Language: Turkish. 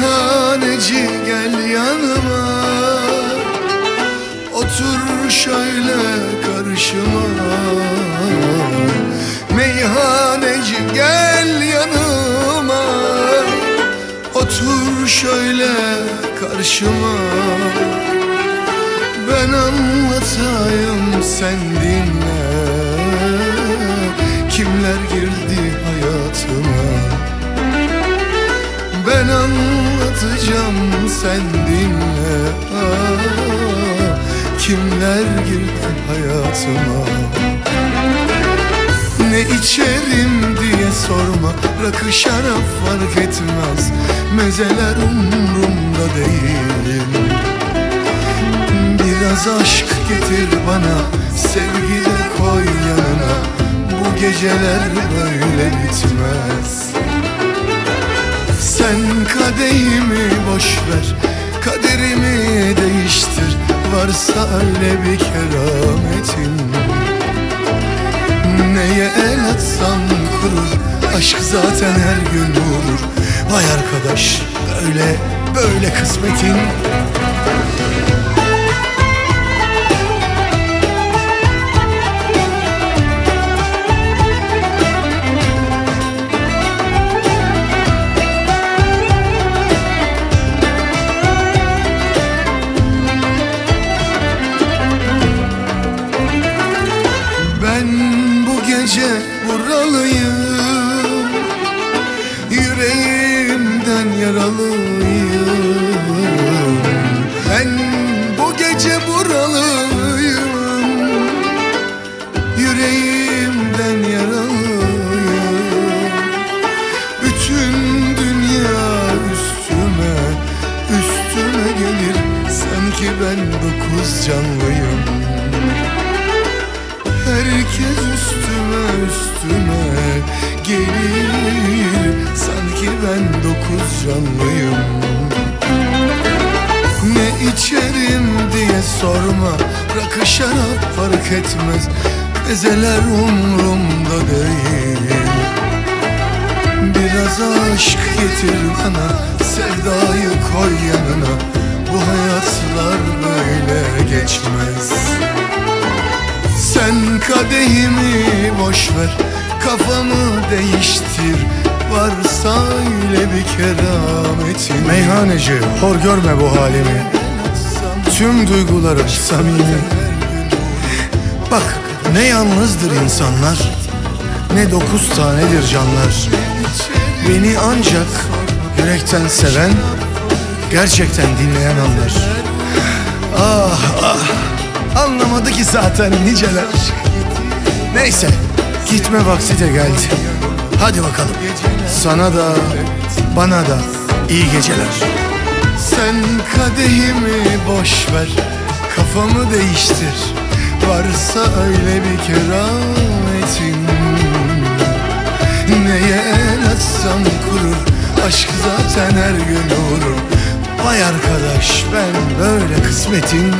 Meyhaneci gel yanıma. Otur şöyle karşıma. Meyhaneci gel yanıma. Otur şöyle karşıma. Ben anlatayım sen dinle. Kimler girdi hayatıma anlatacağım sen dinle. Aa, Kimler girdi hayatıma? Ne içerim diye sorma Rakı şarap fark etmez. Mezeler umrumda değil Biraz aşk getir bana Sevgi de koy yanına. Bu geceler böyle bitmez Sen boş ver Kaderimi değiştir. Varsa öyle bir kerametin. Neye el atsam kurur Aşk zaten her gün olur Vay arkadaş böyle böyle kısmetin gece buralıyım Yüreğimden yaralıyım. Ben bu gece buralıyım Yüreğimden yaralıyım. Bütün dünya üstüme Üstüme gelir. Sanki ben dokuz canlıyım üstüme gelir. Sanki ben dokuz canlıyım. Ne içerim diye sorma. Rakı şarap fark etmez. Mezeler umrumda değil. Biraz aşk getir bana. Sevdayı koy yanına. Bu hayatlar böyle geçmez. Sen kadehimi boş ver Kafamı değiştir. Varsa öyle bir kerametin Meyhaneci hor görme bu halimi. Tüm duygularım samimi. Bak ne yalnızdır insanlar Ne dokuz tanedir canlar. Beni ancak yürekten seven Gerçekten dinleyen anlar. Ah ah. Anlamadı ki zaten niceler. Neyse gitme vakti de geldi. Hadi bakalım. Sana da bana da iyi geceler. Sen kadehimi boş ver Kafamı değiştir. Varsa öyle bir kerametin. Neye el atsam kurur Aşk zaten her gün vurur Vay arkadaş ben böyle kısmetin